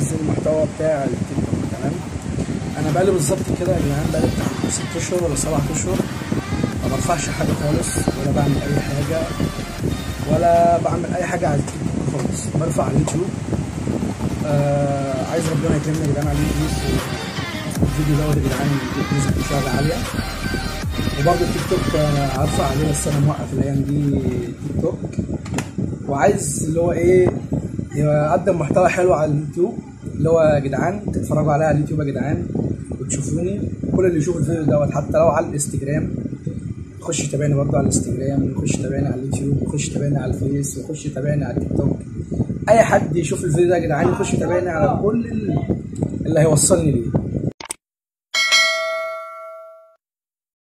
انزل المحتوى بتاع التيك توك تمام؟ أنا بقالي بالظبط كده يا جدعان بقالي بتاع ست أشهر ولا سبع أشهر ما برفعش حاجة خالص ولا بعمل أي حاجة ولا بعمل أي حاجة على التيك توك خالص. برفع على اليوتيوب. آه عايز ربنا يكرمني يا جدعان على اليوتيوب الفيديو دوت يا جدعان نسبه مشاهده عالية. وبرضه التيك توك آه، هرفع عليه بس أنا موقف الأيام دي تيك توك. وعايز اللي هو إيه يقدم محتوى حلو على اليوتيوب اللي هو يا جدعان تتفرجوا عليا على اليوتيوب يا جدعان وتشوفوني. كل اللي يشوف الفيديو دوت حتى لو على الانستجرام يخش يتابعني برضه على الانستجرام يخش يتابعني على اليوتيوب يخش يتابعني على الفيس يخش يتابعني على التيك توك. أي حد يشوف الفيديو ده يا جدعان يخش يتابعني على كل ال- اللي هيوصلني ليه.